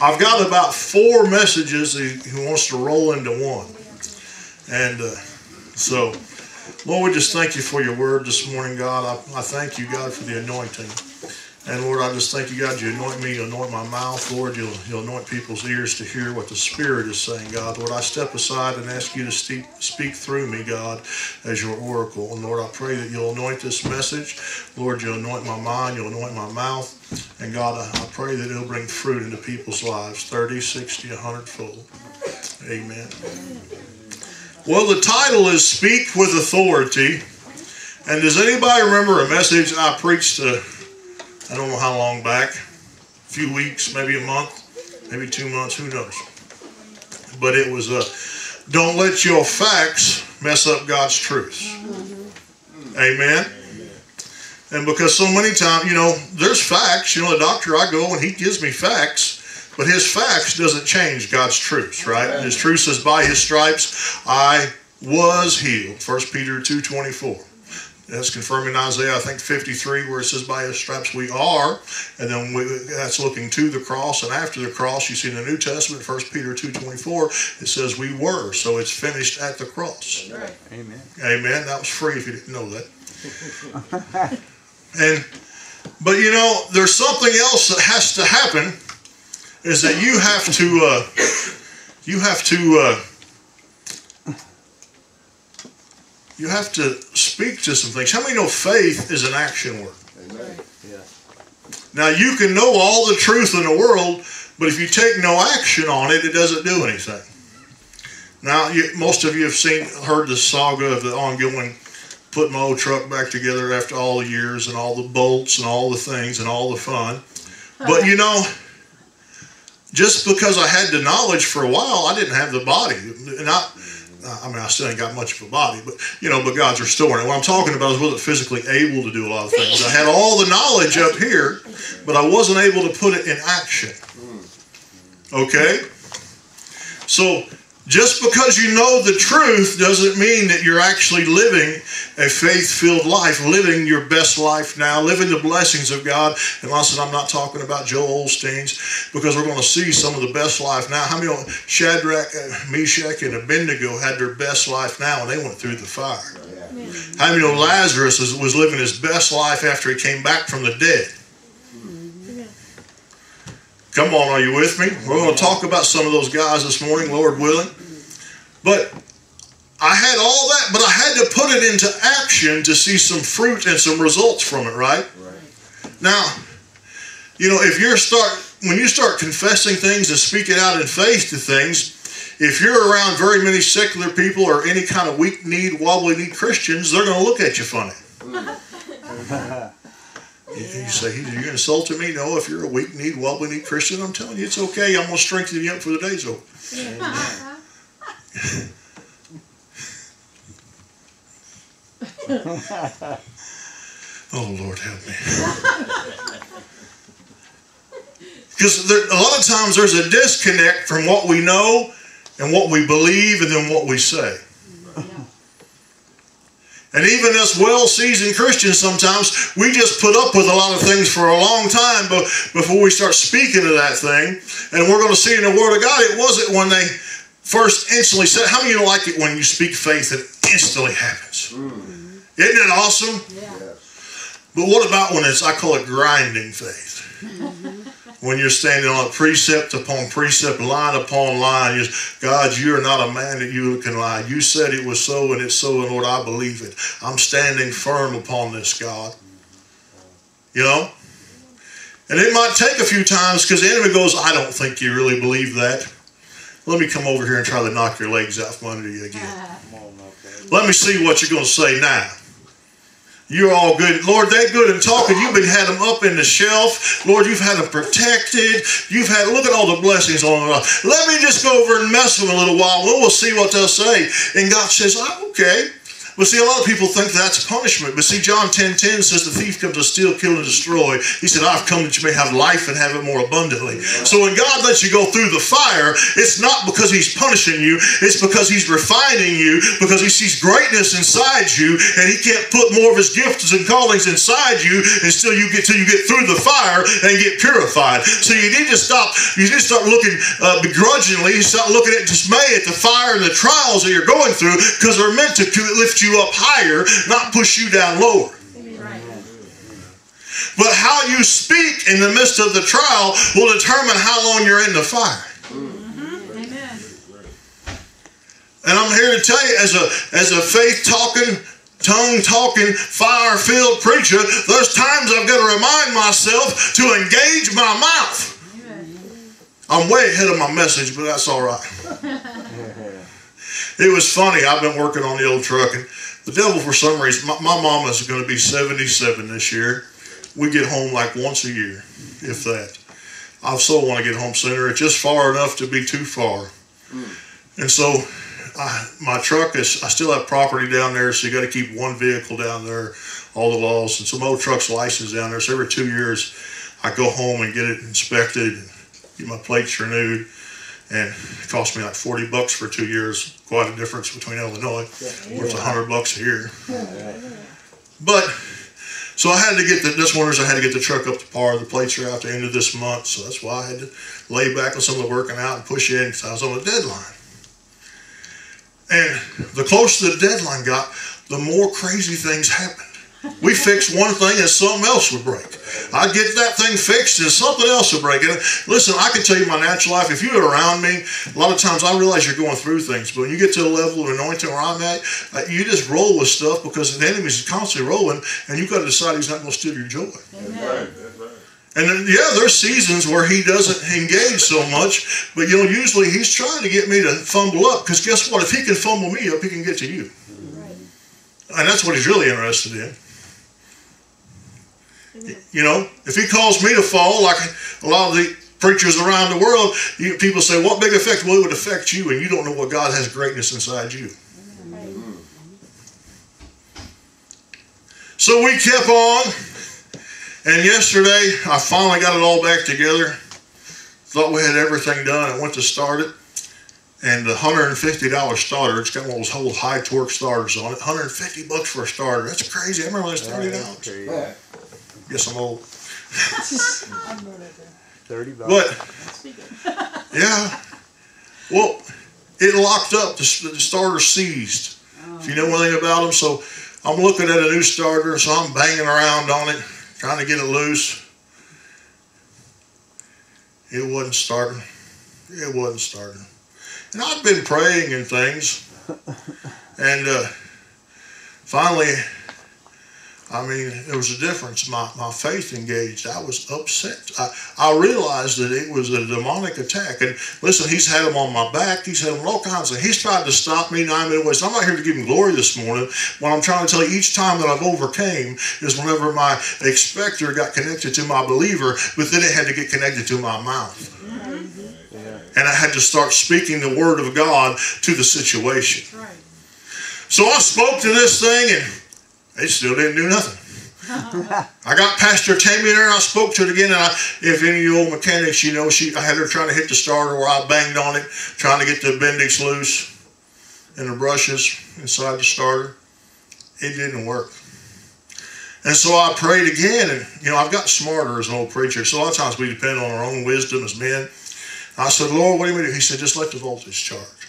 I've got about four messages he wants to roll into one. And uh, so, Lord, we just thank you for your word this morning, God. I, I thank you, God, for the anointing. And Lord, I just thank you, God, you anoint me, you anoint my mouth, Lord. You'll, you'll anoint people's ears to hear what the Spirit is saying, God. Lord, I step aside and ask you to speak, through me, God, as your oracle. And Lord, I pray that you'll anoint this message. Lord, you'll anoint my mind, you'll anoint my mouth. And God, I, I pray that it'll bring fruit into people's lives 30, 60, 100 fold. Amen. Well, the title is Speak with Authority. And does anybody remember a message I preached? Uh, I don't know how long back, a few weeks, maybe a month, maybe two months, who knows. But it was, a, don't let your facts mess up God's truth. Amen. And because so many times, you know, there's facts. You know, the doctor I go and he gives me facts, but his facts doesn't change God's truth, right? His truth says, by his stripes I was healed. 1 Peter 2.24. That's confirming Isaiah, I think 53, where it says, "By His stripes we are," and then we, that's looking to the cross. And after the cross, you see in the New Testament, 1 Peter 2:24, it says we were. So it's finished at the cross. Amen. Amen. That was free if you didn't know that. and but you know, there's something else that has to happen. Is that you have to uh, you have to uh, you have to speak to some things. How many know faith is an action word? Amen. Yeah. Now you can know all the truth in the world, but if you take no action on it, it doesn't do anything. Now, you, most of you have seen, heard the saga of the ongoing putting my old truck back together after all the years and all the bolts and all the things and all the fun. But you know, just because I had the knowledge for a while, I didn't have the body. And I, I mean, I still ain't got much of a body, but you know, but God's restoring it. What I'm talking about is wasn't physically able to do a lot of things. I had all the knowledge up here, but I wasn't able to put it in action. Okay? So just because you know the truth doesn't mean that you're actually living a faith filled life, living your best life now, living the blessings of God. And listen, I'm not talking about Joel Osteen's because we're going to see some of the best life now. How many know Shadrach, uh, Meshach, and Abednego had their best life now and they went through the fire? How many know Lazarus was living his best life after he came back from the dead? Come on, are you with me? We're going to talk about some of those guys this morning, Lord willing. But I had all that, but I had to put it into action to see some fruit and some results from it, right? Right. Now, you know, if you're start when you start confessing things and speaking out in faith to things, if you're around very many secular people or any kind of weak kneed, wobbly kneed Christians, they're going to look at you funny. You, say, You're insulting me? No, if you're a weak kneed, wobbly kneed Christian, I'm telling you, it's okay. I'm going to strengthen you up for the day's over. oh, Lord, help me. Because a lot of times there's a disconnect from what we know and what we believe and then what we say. And even us well seasoned Christians, sometimes we just put up with a lot of things for a long time before we start speaking to that thing. And we're going to see in the Word of God, it wasn't when they first instantly said, How many of you like it when you speak faith, it instantly happens? Mm. Isn't it awesome? Yeah. But what about when it's, I call it grinding faith? when you're standing on precept upon precept, line upon line. You, God, you're not a man that you can lie. You said it was so, and it's so, and Lord, I believe it. I'm standing firm upon this, God. You know? And it might take a few times because the enemy goes, I don't think you really believe that. Let me come over here and try to knock your legs out from under you again. Let me see what you're going to say now. You're all good. Lord, they good and talking. You've been had them up in the shelf. Lord, you've had them protected. You've had, look at all the blessings on them. Let me just go over and mess with them a little while. We'll see what they'll say. And God says, oh, okay. But see, a lot of people think that's punishment. But see, John 10 10 says the thief comes to steal, kill, and destroy. He said, I've come that you may have life and have it more abundantly. So when God lets you go through the fire, it's not because He's punishing you, it's because He's refining you, because He sees greatness inside you, and He can't put more of His gifts and callings inside you until you get till you get through the fire and get purified. So you need to stop, you need to start looking uh, begrudgingly, start looking at dismay at the fire and the trials that you're going through, because they're meant to lift you up higher, not push you down lower. But how you speak in the midst of the trial will determine how long you're in the fire. Amen. And I'm here to tell you, as a as a faith talking, tongue talking, fire filled preacher, there's times I've got to remind myself to engage my mouth. I'm way ahead of my message, but that's all right. It was funny. I've been working on the old truck, and the devil, for some reason, my, my mama's going to be 77 this year. We get home like once a year, if that. I so want to get home sooner. It's just far enough to be too far. Hmm. And so I, my truck is, I still have property down there, so you got to keep one vehicle down there, all the laws, and some old truck's licensed down there. So every two years, I go home and get it inspected, and get my plates renewed. And it cost me like 40 bucks for two years. Quite a difference between Illinois. Worth a hundred bucks a year. But so I had to get the this winter's I had to get the truck up to par. The plates are out the end of this month, so that's why I had to lay back on some of the working out and push in because I was on a deadline. And the closer the deadline got, the more crazy things happened. We fix one thing and something else would break. I get that thing fixed and something else would break. And listen, I can tell you my natural life. If you're around me, a lot of times I realize you're going through things. But when you get to a level of anointing where I'm at, uh, you just roll with stuff because the enemy's constantly rolling, and you've got to decide he's not going to steal your joy. Amen. And then, yeah, there's seasons where he doesn't engage so much, but you know, usually he's trying to get me to fumble up. Because guess what? If he can fumble me up, he can get to you. And that's what he's really interested in. You know, if he calls me to fall, like a lot of the preachers around the world, you, people say, "What big effect?" Well, it would affect you, and you don't know what God has greatness inside you. So we kept on, and yesterday I finally got it all back together. Thought we had everything done. I went to start it, and the hundred and fifty dollar starter. It's got one of those whole high torque starters on it. Hundred and fifty bucks for a starter. That's crazy. I remember that's thirty dollars. Guess I'm old. Thirty bucks. But yeah, well, it locked up. The, the starter seized. If you know anything about them, so I'm looking at a new starter, so I'm banging around on it, trying to get it loose. It wasn't starting. It wasn't starting. And I'd been praying and things, and uh, finally, I mean, there was a difference. My, my faith engaged. I was upset. I, I realized that it was a demonic attack. And listen, he's had them on my back. He's had them all kinds of. He's tried to stop me nine minute ways. I'm not here to give him glory this morning. What I'm trying to tell you, each time that I've overcame is whenever my expector got connected to my believer, but then it had to get connected to my mouth. And I had to start speaking the word of God to the situation. Right. So I spoke to this thing and they still didn't do nothing. I got Pastor Tammy there and I spoke to it again. And I, if any of you old mechanics, you know, she I had her trying to hit the starter where I banged on it, trying to get the bendix loose and the brushes inside the starter. It didn't work. And so I prayed again, and you know, I've got smarter as an old preacher. So a lot of times we depend on our own wisdom as men. I said, Lord, what do you mean? He said, just let the voltage charge.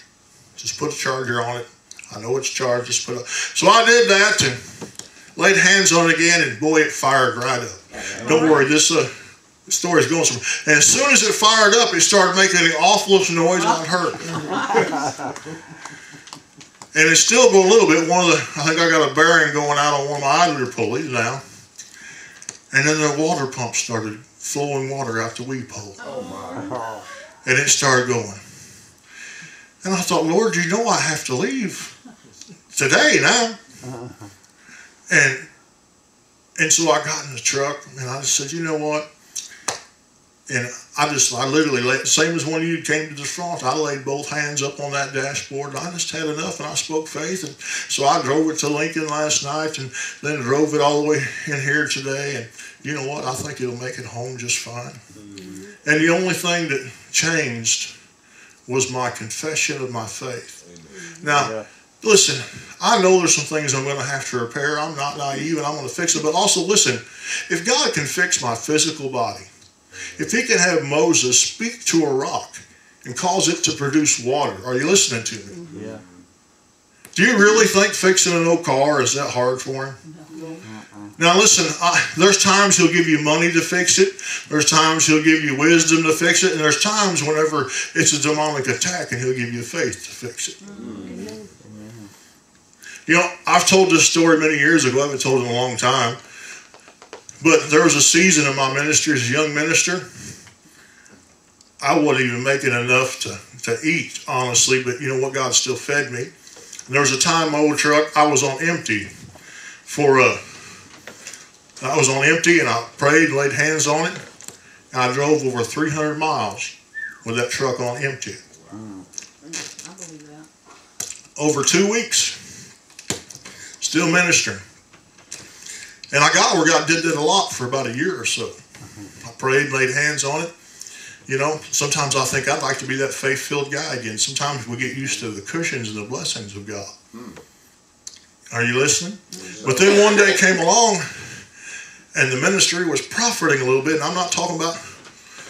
Just put a charger on it. I know it's charged. Just put it. So I did that and laid hands on it again, and boy, it fired right up. Don't worry, this uh, story's going somewhere. And as soon as it fired up, it started making the awfulest noise I've heard. and it's still going a little bit. One of the, I think I got a bearing going out on one of my idler pulleys now. And then the water pump started flowing water out the weep hole. Oh, my. And it started going. And I thought, Lord, you know I have to leave today now. And and so I got in the truck and I just said, you know what? and I just, I literally, laid, same as when you came to the front, I laid both hands up on that dashboard and I just had enough and I spoke faith. And so I drove it to Lincoln last night and then drove it all the way in here today. And you know what? I think it'll make it home just fine. Mm-hmm. And the only thing that changed was my confession of my faith. Mm-hmm. Now, yeah. listen, I know there's some things I'm going to have to repair. I'm not naive and I'm going to fix it. But also, listen, if God can fix my physical body, if he can have Moses speak to a rock and cause it to produce water, are you listening to me? Yeah. Do you really think fixing an old car is that hard for him? Uh-uh. Now listen, I, there's times he'll give you money to fix it. There's times he'll give you wisdom to fix it. And there's times whenever it's a demonic attack and he'll give you faith to fix it. Mm. You know, I've told this story many years ago. I haven't told it in a long time. But there was a season in my ministry as a young minister. I wasn't even making enough to, to eat, honestly, but you know what? God still fed me. And there was a time my old truck, I was on empty for a, I was on empty and I prayed, laid hands on it, and I drove over 300 miles with that truck on empty. Over two weeks, still ministering. And I got where God did that a lot for about a year or so. I prayed, laid hands on it. You know, sometimes I think I'd like to be that faith filled guy again. Sometimes we get used to the cushions and the blessings of God. Are you listening? But then one day came along and the ministry was profiting a little bit. And I'm not talking about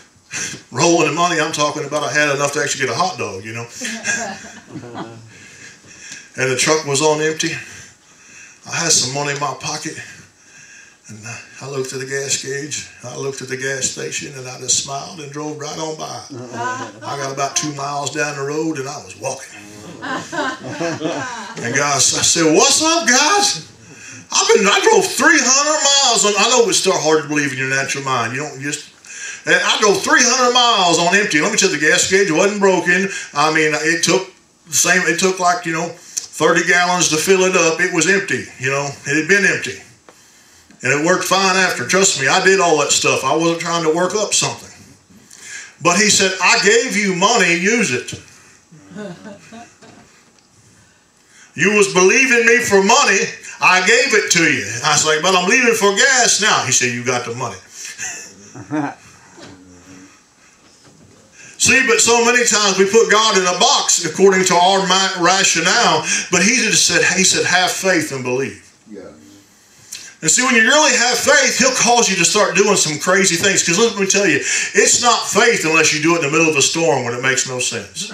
rolling in money. I'm talking about I had enough to actually get a hot dog, you know. and the truck was on empty. I had some money in my pocket. And uh, I looked at the gas gauge, I looked at the gas station, and I just smiled and drove right on by. I got about two miles down the road, and I was walking. and guys, I said, "What's up, guys?" I've been, I drove 300 miles. On, I know it's still hard to believe in your natural mind. You don't just. I drove 300 miles on empty. Let me tell you, the gas gauge wasn't broken. I mean, it took the same. It took like you know 30 gallons to fill it up. It was empty. You know, it had been empty. And it worked fine after. Trust me, I did all that stuff. I wasn't trying to work up something. But he said, I gave you money, use it. You was believing me for money, I gave it to you. I was like, but I'm leaving for gas now. He said, you got the money. See, but so many times we put God in a box according to our rationale, but he just said, he said, have faith and believe. And see, when you really have faith, He'll cause you to start doing some crazy things. Because let me tell you, it's not faith unless you do it in the middle of a storm when it makes no sense.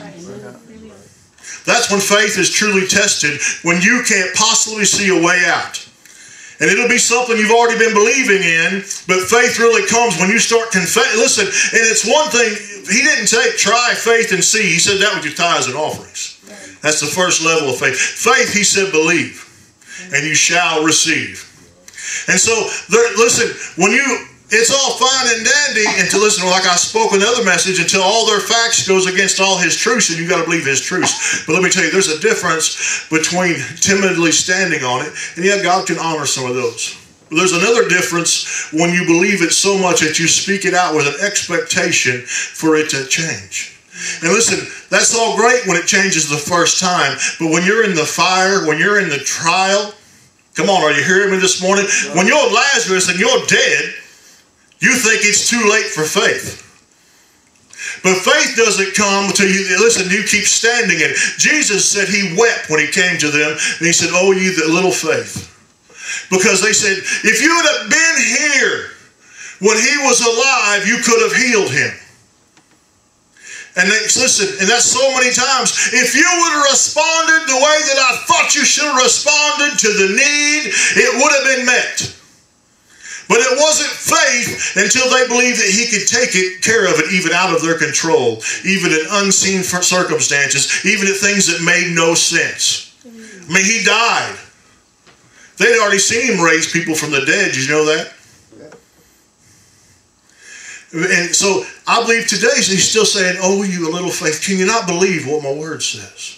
That's when faith is truly tested, when you can't possibly see a way out. And it'll be something you've already been believing in, but faith really comes when you start confessing. Listen, and it's one thing, he didn't say try faith and see. He said that with your tithes and offerings. That's the first level of faith. Faith, he said, believe, and you shall receive. And so, there, listen, when you, it's all fine and dandy until, listen, like I spoke another message, until all their facts goes against all his truths, and you got to believe his truths. But let me tell you, there's a difference between timidly standing on it, and yet God can honor some of those. There's another difference when you believe it so much that you speak it out with an expectation for it to change. And listen, that's all great when it changes the first time, but when you're in the fire, when you're in the trial, Come on, are you hearing me this morning? When you're Lazarus and you're dead, you think it's too late for faith. But faith doesn't come until you listen, you keep standing in it. Jesus said he wept when he came to them, and he said, Oh, you the little faith. Because they said, if you would have been here when he was alive, you could have healed him. And they, listen, and that's so many times. If you would have responded the way that I thought you should have responded to the need, it would have been met. But it wasn't faith until they believed that he could take it, care of it, even out of their control, even in unseen circumstances, even in things that made no sense. I mean, he died. They'd already seen him raise people from the dead. Did you know that? And so I believe today he's still saying, Oh, you a little faith. Can you not believe what my word says?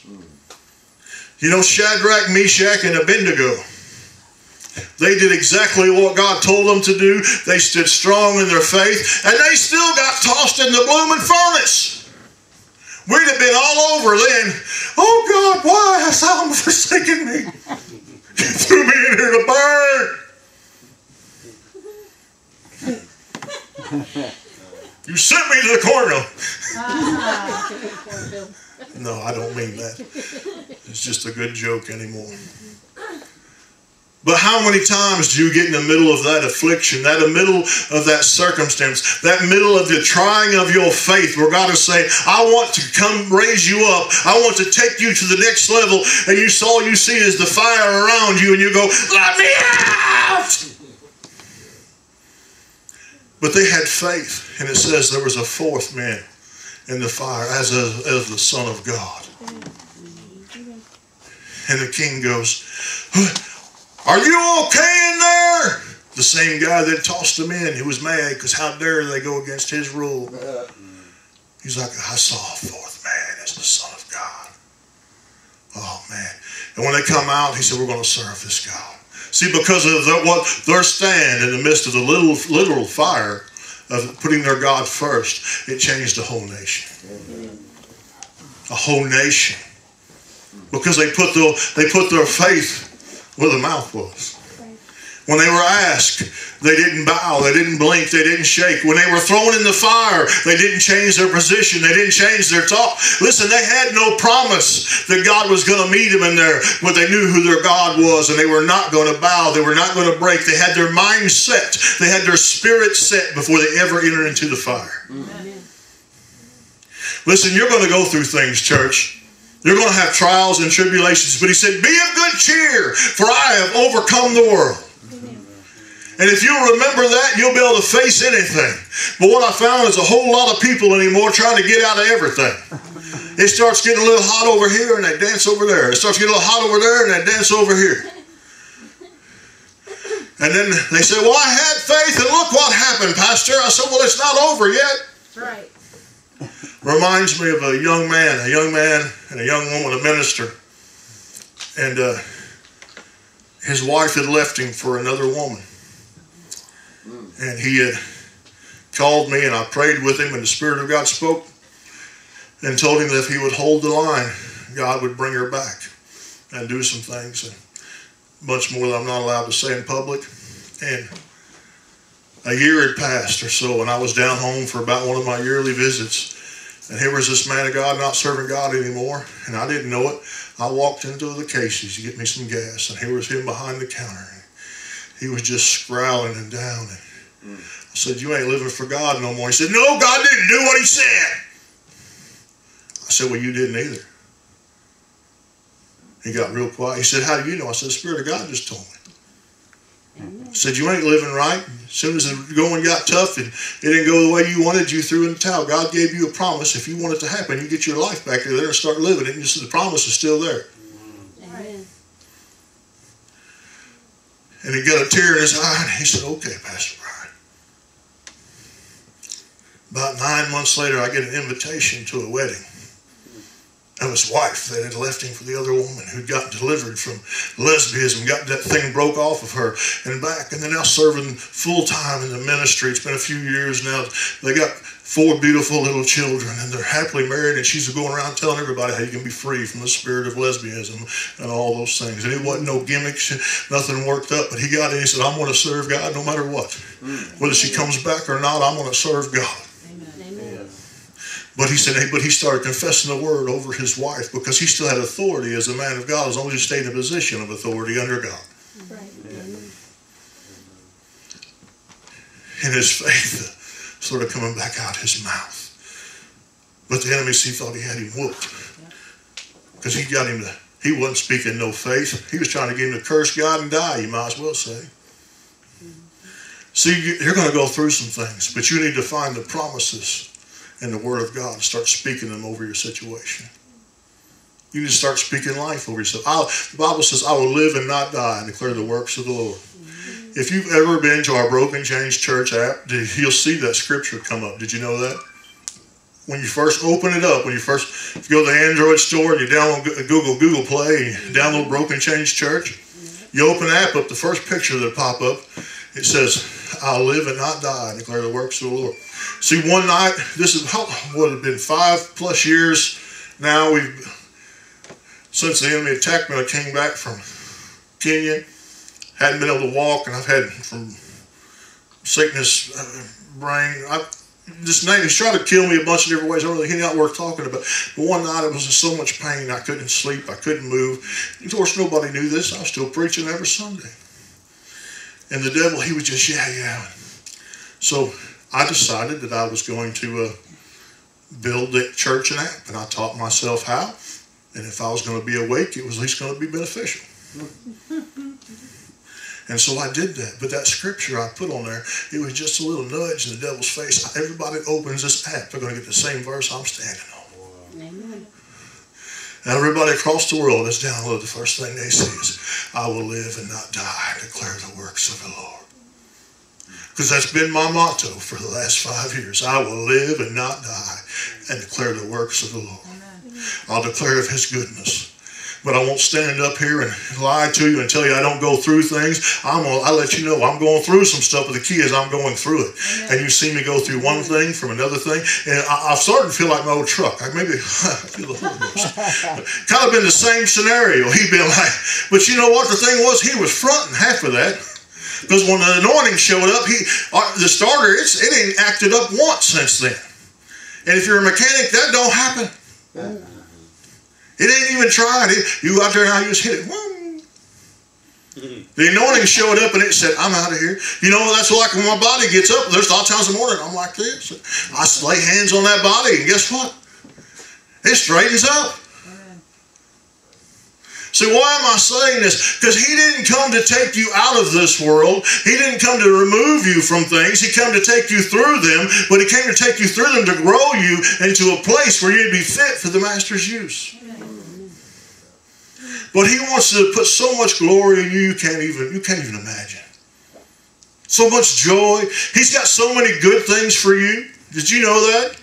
You know, Shadrach, Meshach, and Abednego. They did exactly what God told them to do. They stood strong in their faith, and they still got tossed in the blooming furnace. We'd have been all over then. Oh God, why hast thou forsaken me? You threw me in here to burn. You sent me to the corner. Ah. no, I don't mean that. It's just a good joke anymore. But how many times do you get in the middle of that affliction, that middle of that circumstance, that middle of the trying of your faith, where God is saying, I want to come raise you up. I want to take you to the next level. And you all you see is the fire around you, and you go, Let me out! But they had faith, and it says there was a fourth man in the fire as, a, as the Son of God. And the king goes, are you okay in there? The same guy that tossed him in, he was mad because how dare they go against his rule. He's like, I saw a fourth man as the Son of God. Oh, man. And when they come out, he said, we're going to serve this God. See, because of the, what their stand in the midst of the little, literal fire of putting their God first, it changed the whole nation. A whole nation. Because they put, the, they put their faith where the mouth was. When they were asked, they didn't bow, they didn't blink, they didn't shake. When they were thrown in the fire, they didn't change their position, they didn't change their talk. Listen, they had no promise that God was going to meet them in there, but they knew who their God was, and they were not going to bow, they were not going to break. They had their mind set, they had their spirit set before they ever entered into the fire. Amen. Listen, you're going to go through things, church. You're going to have trials and tribulations. But he said, Be of good cheer, for I have overcome the world. And if you remember that, you'll be able to face anything. But what I found is a whole lot of people anymore trying to get out of everything. It starts getting a little hot over here and they dance over there. It starts getting a little hot over there and they dance over here. And then they say, Well, I had faith and look what happened, Pastor. I said, Well, it's not over yet. That's right reminds me of a young man, a young man and a young woman, a minister. And uh, his wife had left him for another woman. And he had called me and I prayed with him and the Spirit of God spoke and told him that if he would hold the line, God would bring her back and do some things. And much more that I'm not allowed to say in public. And a year had passed or so, and I was down home for about one of my yearly visits. And here was this man of God not serving God anymore, and I didn't know it. I walked into the Casey's to get me some gas, and here was him behind the counter. He was just growling and down. And I said, You ain't living for God no more. He said, No, God didn't do what he said. I said, Well, you didn't either. He got real quiet. He said, How do you know? I said, The Spirit of God just told me. Said you ain't living right. As soon as the going got tough and it didn't go the way you wanted, you threw in the towel. God gave you a promise. If you want it to happen, you get your life back there and start living it. And the promise is still there. Amen. And he got a tear in his eye and he said, Okay, Pastor Brian. About nine months later, I get an invitation to a wedding of his wife that had left him for the other woman who'd gotten delivered from lesbianism, got that thing broke off of her and back, and they're now serving full time in the ministry. It's been a few years now. They got four beautiful little children, and they're happily married, and she's going around telling everybody how you can be free from the spirit of lesbianism and all those things. And it wasn't no gimmicks, nothing worked up, but he got in. He said, I'm going to serve God no matter what. Mm. Whether she comes back or not, I'm going to serve God. But he said, hey, but he started confessing the word over his wife because he still had authority as a man of God as long as he stayed in a position of authority under God. Right. And his faith sort of coming back out his mouth. But the enemy, he thought he had him whooped. Because he got him to, he wasn't speaking no faith. He was trying to get him to curse God and die, you might as well say. Mm-hmm. See, you're going to go through some things, but you need to find the promises in the Word of God and start speaking them over your situation. You need to start speaking life over yourself. I'll, the Bible says, I will live and not die and declare the works of the Lord. If you've ever been to our Broken Chains Church app, you'll see that scripture come up. Did you know that? When you first open it up, when you first you go to the Android store and you download Google Google Play and download Broken Chains Church, You open the app up, the first picture that pop up, it says, I'll live and not die and declare the works of the Lord. See, one night, this is what have been five plus years now. We've since the enemy attacked me, I came back from Kenya, hadn't been able to walk, and I've had from sickness, uh, brain. I, this name, he's trying to kill me a bunch of different ways. I don't really, he's not worth talking about. But one night I was in so much pain, I couldn't sleep, I couldn't move. Of course, nobody knew this. I was still preaching every Sunday. And the devil, he was just yeah, yeah. So I decided that I was going to uh, build the church an app, and I taught myself how. And if I was going to be awake, it was at least going to be beneficial. And so I did that. But that scripture I put on there, it was just a little nudge in the devil's face. Everybody opens this app, they're going to get the same verse I'm standing on. Amen. And everybody across the world that's downloaded, the first thing they see is, I will live and not die, declare the works of the Lord. Because that's been my motto for the last five years. I will live and not die and declare the works of the Lord. Amen. I'll declare of his goodness but I won't stand up here and lie to you and tell you I don't go through things. I'm gonna, I let you know I'm going through some stuff, but the key is I'm going through it. Amen. And you see me go through one thing from another thing, and I, am starting to feel like my old truck. I maybe I feel the Holy Ghost. kind of been the same scenario. He'd been like, but you know what? The thing was, he was fronting half of that. Because when the anointing showed up, he uh, the starter it's, it ain't acted up once since then. And if you're a mechanic, that don't happen. Yeah. It ain't even tried. It, you out there and you just hit it. The anointing showed up and it said, I'm out of here. You know, that's like when my body gets up, there's a lot of times in the morning, I'm like this. I lay hands on that body, and guess what? It straightens up. See, why am I saying this? Because he didn't come to take you out of this world. He didn't come to remove you from things. He came to take you through them, but he came to take you through them to grow you into a place where you'd be fit for the master's use. But he wants to put so much glory in you, you can't even, you can't even imagine. So much joy. He's got so many good things for you. Did you know that?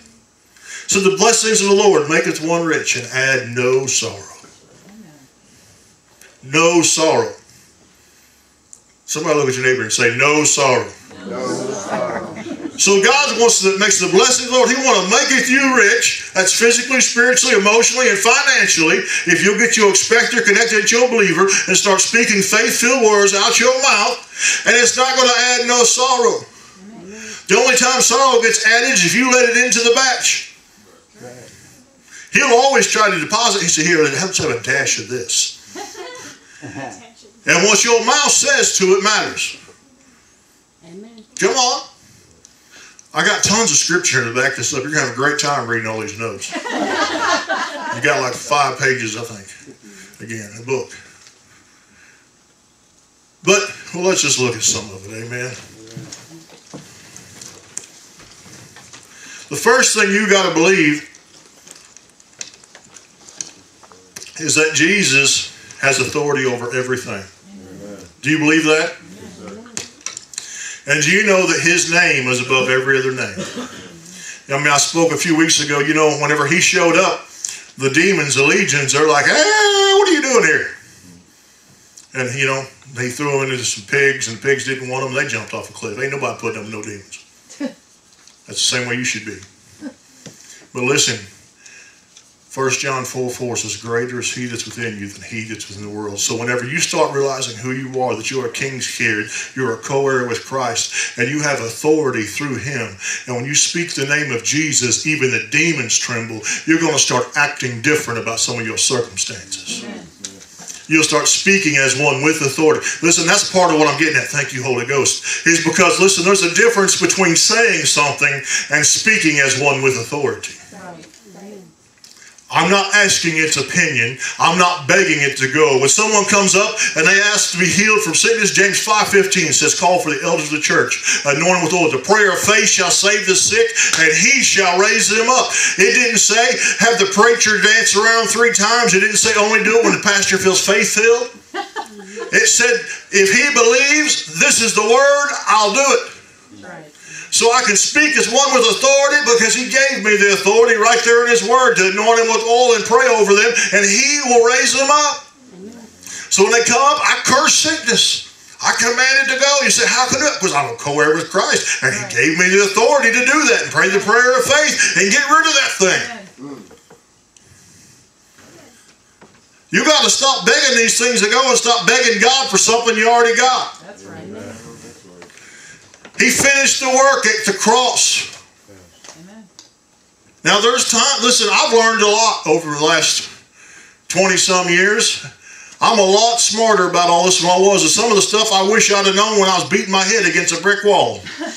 So the blessings of the Lord maketh one rich and add no sorrow. No sorrow. Somebody look at your neighbor and say, no sorrow. No sorrow. So God wants to makes the blessing of the Lord. He want to make you rich. That's physically, spiritually, emotionally, and financially. If you'll get your expector connected to your believer and start speaking faith-filled words out your mouth, and it's not going to add no sorrow. The only time sorrow gets added is if you let it into the batch. He'll always try to deposit. He said, "Here, let's have a dash of this." and what your mouth says to it matters. Amen. Come on. I got tons of scripture to back this up. You're going to have a great time reading all these notes. you got like five pages, I think. Again, a book. But, well, let's just look at some of it. Amen. The first thing you got to believe is that Jesus has authority over everything. Amen. Do you believe that? And do you know that his name is above every other name? I mean, I spoke a few weeks ago, you know, whenever he showed up, the demons, the legions, they're like, hey, what are you doing here? And, you know, they threw him into some pigs, and the pigs didn't want them. They jumped off a cliff. Ain't nobody putting them no demons. That's the same way you should be. But listen, 1 John 4 4 says, Greater is he that's within you than he that's within the world. So whenever you start realizing who you are, that you are king's kid, you're a co-heir with Christ, and you have authority through him, and when you speak the name of Jesus, even the demons tremble, you're going to start acting different about some of your circumstances. Amen. You'll start speaking as one with authority. Listen, that's part of what I'm getting at. Thank you, Holy Ghost. Is because, listen, there's a difference between saying something and speaking as one with authority. I'm not asking its opinion. I'm not begging it to go. When someone comes up and they ask to be healed from sickness, James 5.15 says, call for the elders of the church, anoint with oil. The prayer of faith shall save the sick, and he shall raise them up. It didn't say, have the preacher dance around three times. It didn't say, only do it when the pastor feels faith-filled. It said, if he believes this is the word, I'll do it so I can speak as one with authority because he gave me the authority right there in his word to anoint them with oil and pray over them and he will raise them up. So when they come up, I curse sickness. I commanded to go. You say, how can it? Because I'm a co-heir with Christ. And he gave me the authority to do that and pray the prayer of faith and get rid of that thing. You got to stop begging these things to go and stop begging God for something you already got. That's right. He finished the work at the cross. Amen. Now there's time. Listen, I've learned a lot over the last 20 some years. I'm a lot smarter about all this than I was. And some of the stuff I wish I'd have known when I was beating my head against a brick wall.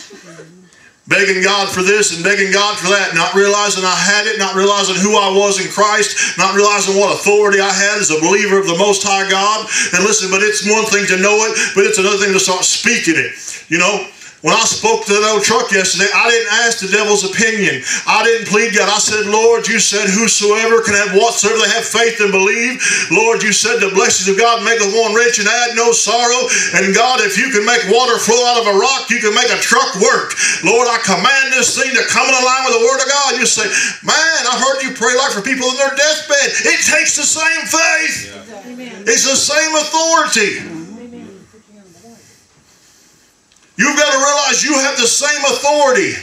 begging God for this and begging God for that, not realizing I had it, not realizing who I was in Christ, not realizing what authority I had as a believer of the Most High God. And listen, but it's one thing to know it, but it's another thing to start speaking it. You know, when I spoke to that old truck yesterday, I didn't ask the devil's opinion. I didn't plead God. I said, Lord, you said whosoever can have whatsoever they have faith and believe. Lord, you said the blessings of God maketh one rich and add no sorrow. And God, if you can make water flow out of a rock, you can make a truck work. Lord, I command this thing to come in line with the word of God. You say, man, I heard you pray like for people in their deathbed. It takes the same faith. Amen. It's the same authority. You've got to realize you have the same authority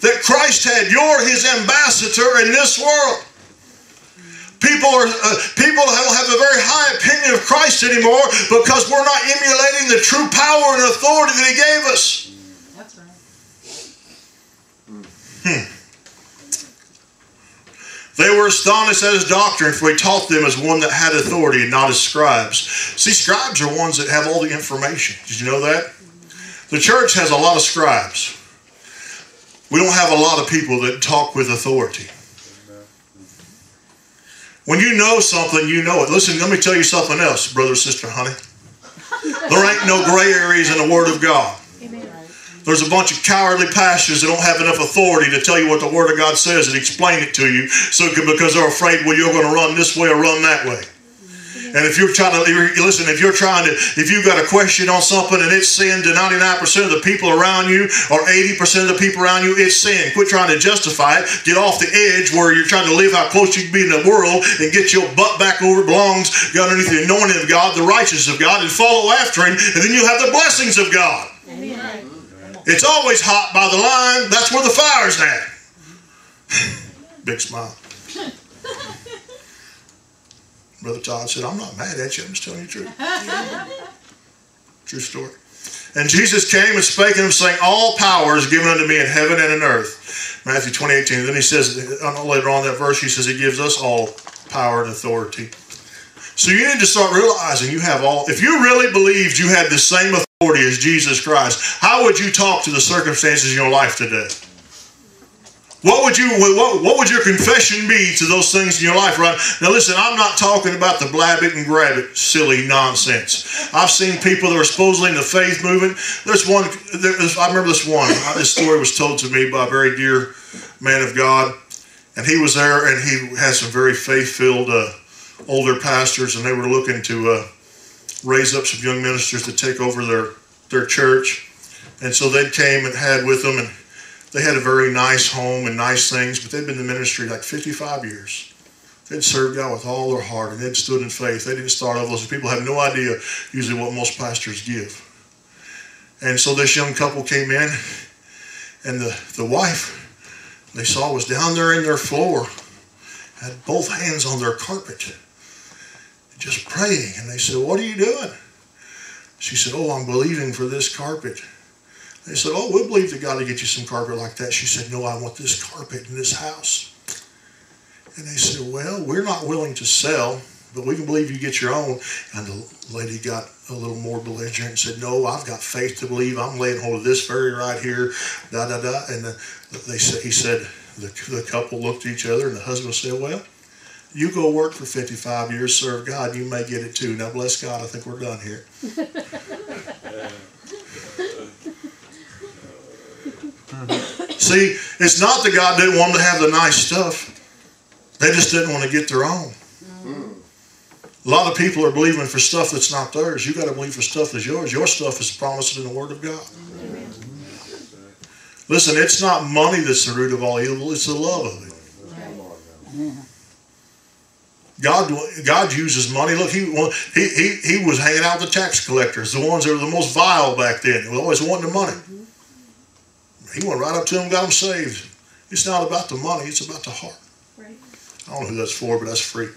that Christ had. You're his ambassador in this world. People are uh, people don't have a very high opinion of Christ anymore because we're not emulating the true power and authority that he gave us. That's right. They were astonished at his doctrine, for he taught them as one that had authority and not as scribes. See, scribes are ones that have all the information. Did you know that? The church has a lot of scribes. We don't have a lot of people that talk with authority. When you know something, you know it. Listen, let me tell you something else, brother, sister, honey. There ain't no gray areas in the Word of God. There's a bunch of cowardly pastors that don't have enough authority to tell you what the Word of God says and explain it to you so because they're afraid, well, you're going to run this way or run that way. And if you're trying to listen, if you're trying to, if you've got a question on something and it's sin to 99% of the people around you or 80% of the people around you, it's sin. Quit trying to justify it. Get off the edge where you're trying to live how close you can be in the world and get your butt back over it belongs underneath the anointing of God, the righteousness of God, and follow after Him, and then you'll have the blessings of God. Amen. It's always hot by the line. That's where the fire's at. Big smile. Brother Todd said, I'm not mad at you. I'm just telling you the truth. True story. And Jesus came and spake unto him, saying, All power is given unto me in heaven and in earth. Matthew 20, 18. And then he says, uh, later on in that verse, he says, He gives us all power and authority. So you need to start realizing you have all, if you really believed you had the same authority as Jesus Christ, how would you talk to the circumstances in your life today? What would you what, what would your confession be to those things in your life, right? Now listen, I'm not talking about the blab it and grab it silly nonsense. I've seen people that are supposedly in the faith movement. There's one there's, I remember this one. This story was told to me by a very dear man of God, and he was there and he had some very faith-filled uh, older pastors, and they were looking to uh, raise up some young ministers to take over their their church, and so they came and had with them and they had a very nice home and nice things, but they'd been in the ministry like 55 years. They'd served God with all their heart and they'd stood in faith. They didn't start off. Those people have no idea usually what most pastors give. And so this young couple came in, and the, the wife they saw was down there in their floor, had both hands on their carpet, just praying. And they said, What are you doing? She said, Oh, I'm believing for this carpet. They said, Oh, we'll believe that God will get you some carpet like that. She said, No, I want this carpet in this house. And they said, Well, we're not willing to sell, but we can believe you get your own. And the lady got a little more belligerent and said, No, I've got faith to believe. I'm laying hold of this very right here. Da da da. And the, they said, he said, the, the couple looked at each other, and the husband said, Well, you go work for 55 years, serve God, you may get it too. Now, bless God, I think we're done here. See, it's not that God didn't want them to have the nice stuff. They just didn't want to get their own. A lot of people are believing for stuff that's not theirs. You got to believe for stuff that's yours. Your stuff is promised in the Word of God. Listen, it's not money that's the root of all evil, it's the love of it. God, God uses money. Look, he, he, he, he was hanging out with the tax collectors, the ones that were the most vile back then. They were always wanting the money. He went right up to him, got him saved. It's not about the money; it's about the heart. Right. I don't know who that's for, but that's free.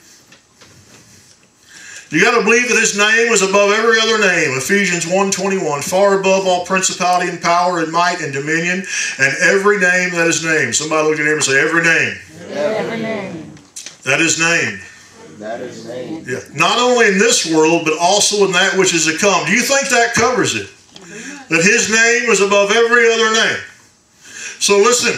You got to believe that his name is above every other name. Ephesians 1.21, far above all principality and power and might and dominion and every name that is named. Somebody look at him and say, every name. Every name. That is named. That is name. Yeah. Not only in this world, but also in that which is to come. Do you think that covers it? That his name is above every other name. So listen,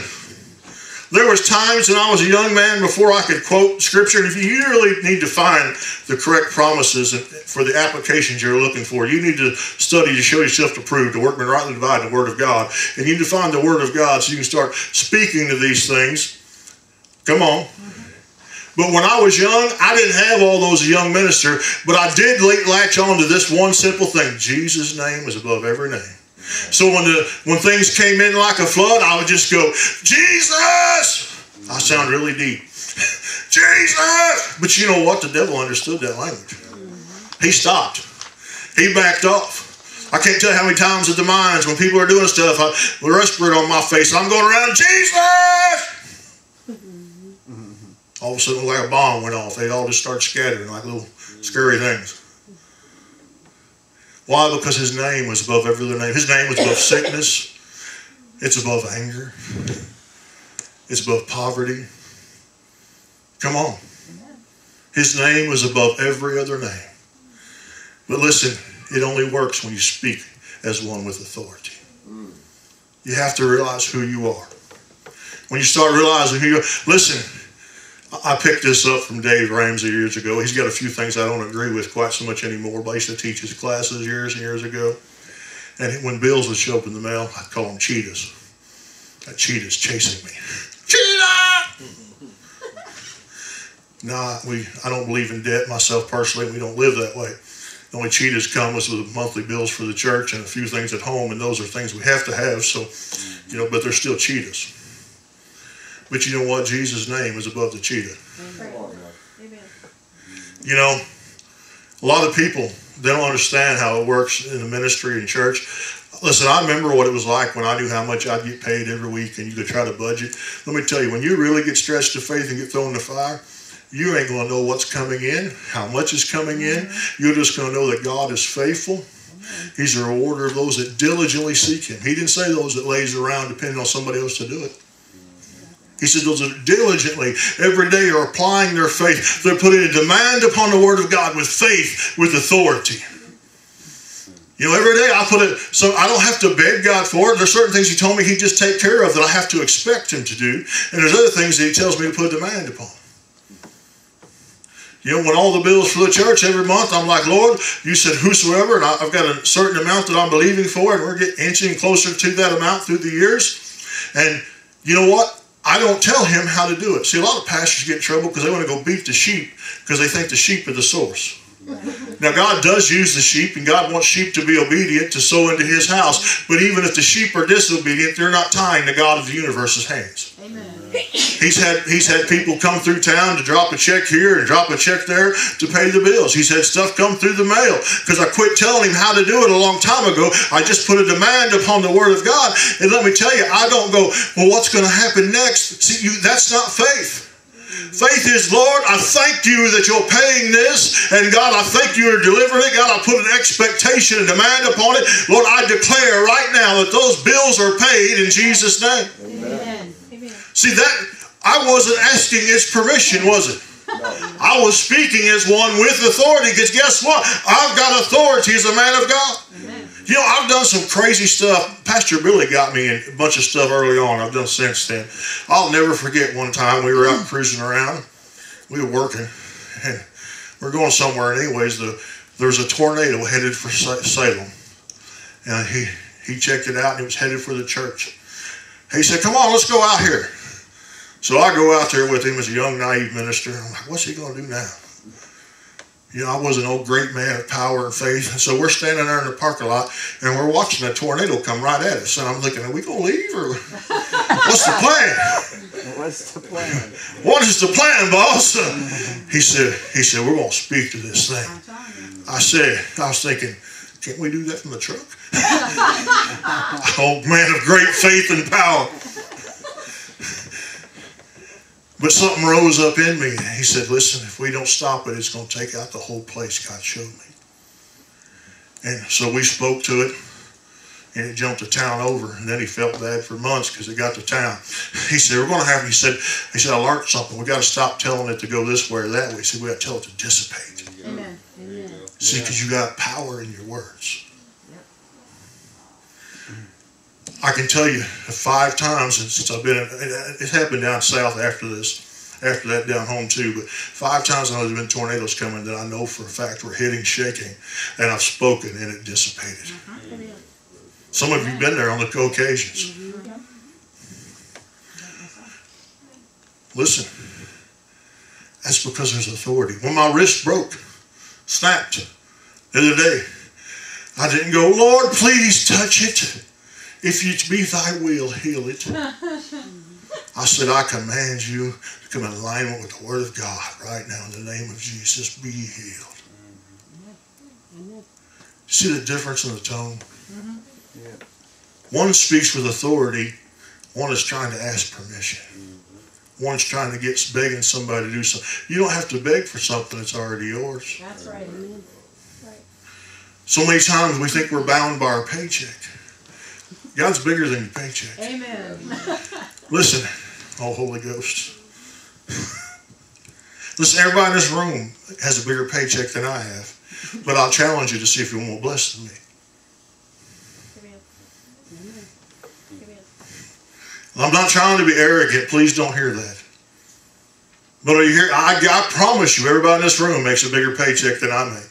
there was times when I was a young man before I could quote scripture. And if you really need to find the correct promises for the applications you're looking for, you need to study to show yourself to prove, to workman rightly divide the word of God. And you need to find the word of God so you can start speaking to these things. Come on. But when I was young, I didn't have all those young minister, but I did latch on to this one simple thing. Jesus' name is above every name. So when the when things came in like a flood, I would just go, Jesus! I sound really deep. Jesus! But you know what? The devil understood that language. He stopped. He backed off. I can't tell you how many times at the mines when people are doing stuff, I, a respirator on my face, I'm going around, Jesus! All of a sudden, like a bomb went off. They all just start scattering like little scary things. Why? Because his name was above every other name. His name was above sickness. It's above anger. It's above poverty. Come on. His name was above every other name. But listen, it only works when you speak as one with authority. You have to realize who you are. When you start realizing who you are, listen, I picked this up from Dave Ramsey years ago. He's got a few things I don't agree with quite so much anymore, but I used to teach his classes years and years ago. And when bills would show up in the mail, I'd call them cheetahs. That cheetah's chasing me. Cheetah! nah, we, I don't believe in debt myself personally. We don't live that way. The only cheetahs come is with monthly bills for the church and a few things at home, and those are things we have to have. So, you know, but they're still cheetahs. But you know what? Jesus' name is above the cheetah. Amen. You know, a lot of people they don't understand how it works in the ministry and church. Listen, I remember what it was like when I knew how much I'd get paid every week and you could try to budget. Let me tell you, when you really get stretched to faith and get thrown in the fire, you ain't going to know what's coming in, how much is coming in. You're just going to know that God is faithful. He's a rewarder of those that diligently seek Him. He didn't say those that lays around depending on somebody else to do it. He said those that diligently every day are applying their faith. They're putting a demand upon the Word of God with faith, with authority. You know, every day I put it, so I don't have to beg God for it. There's certain things He told me He'd just take care of that I have to expect Him to do. And there's other things that He tells me to put a demand upon. You know, when all the bills for the church every month, I'm like, Lord, you said whosoever, and I've got a certain amount that I'm believing for, and we're getting inching closer to that amount through the years. And you know what? I don't tell him how to do it. See, a lot of pastors get in trouble because they want to go beat the sheep because they think the sheep are the source. Now, God does use the sheep, and God wants sheep to be obedient to sow into His house. But even if the sheep are disobedient, they're not tying the God of the universe's hands. Amen. He's had he's had people come through town to drop a check here and drop a check there to pay the bills. He's had stuff come through the mail because I quit telling him how to do it a long time ago. I just put a demand upon the Word of God, and let me tell you, I don't go. Well, what's going to happen next? See, you, that's not faith. Faith is, Lord, I thank you that you're paying this. And God, I thank you are delivering it. God, I put an expectation and demand upon it. Lord, I declare right now that those bills are paid in Jesus' name. Amen. See, that I wasn't asking his permission, was it? I was speaking as one with authority because guess what? I've got authority as a man of God. Amen. You know, I've done some crazy stuff. Pastor Billy got me in a bunch of stuff early on. I've done since then. I'll never forget one time we were out cruising around. We were working, and we are going somewhere. And anyways, the there was a tornado headed for Salem, and he he checked it out, and it was headed for the church. He said, "Come on, let's go out here." So I go out there with him as a young, naive minister. I'm like, "What's he going to do now?" You know, I was an old great man of power and faith. And so we're standing there in the parking lot and we're watching a tornado come right at us. And I'm thinking, are we going to leave or what's the plan? What's the plan? What is the plan, boss? He said, he said, we're gonna speak to this thing. I'm telling you. I said, I was thinking, can't we do that from the truck? oh man of great faith and power. But something rose up in me. He said, listen, if we don't stop it, it's going to take out the whole place God showed me. And so we spoke to it, and it jumped the town over. And then he felt bad for months because it got to town. He said, we're going to have, he said, he said, I learned something. we got to stop telling it to go this way or that way. He said, we got to tell it to dissipate. Amen. Amen. See, because you got power in your words. I can tell you five times since I've been, uh, it happened down south after this, after that down home too, but five times I know there's been tornadoes coming that I know for a fact were hitting, shaking, and I've spoken and it dissipated. Amen. Some of you have been there on the occasions. Mm-hmm. Listen, that's because there's authority. When my wrist broke, snapped the other day, I didn't go, Lord, please touch it. If it be thy will, heal it. I said, I command you to come in alignment with the word of God right now in the name of Jesus. Be healed. See the difference in the tone? One speaks with authority, one is trying to ask permission. One's trying to get begging somebody to do something. You don't have to beg for something that's already yours. That's right. So many times we think we're bound by our paycheck. God's bigger than your paycheck. Amen. Listen, oh Holy Ghost. Listen, everybody in this room has a bigger paycheck than I have. But I'll challenge you to see if you're more blessed than me. Amen. Amen. I'm not trying to be arrogant. Please don't hear that. But are you here? I, I promise you, everybody in this room makes a bigger paycheck than I make.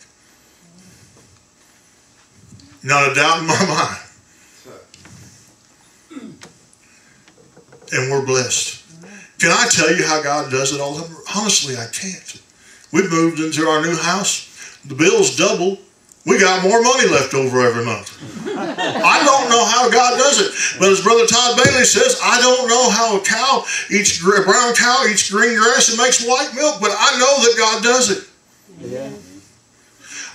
Not a doubt in my mind. And we're blessed. Can I tell you how God does it all the time? Honestly, I can't. We've moved into our new house. The bills double. We got more money left over every month. I don't know how God does it. But as Brother Todd Bailey says, I don't know how a cow eats a brown cow eats green grass and makes white milk, but I know that God does it. Yeah.